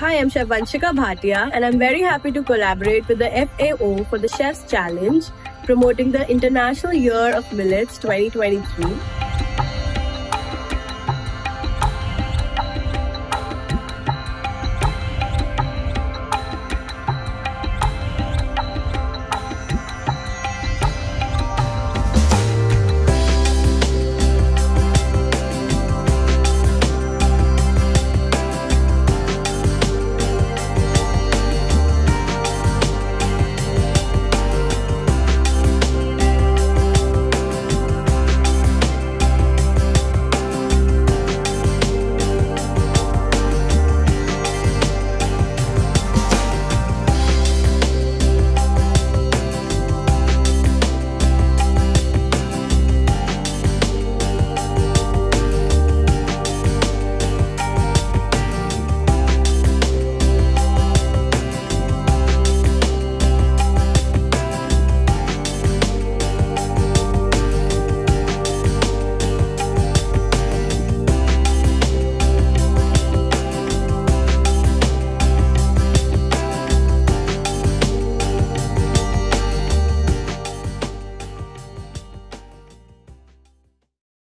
Hi, I'm Chef Vanshika Bhatia, and I'm very happy to collaborate with the FAO for the Chef's Challenge, promoting the International Year of Millets 2023.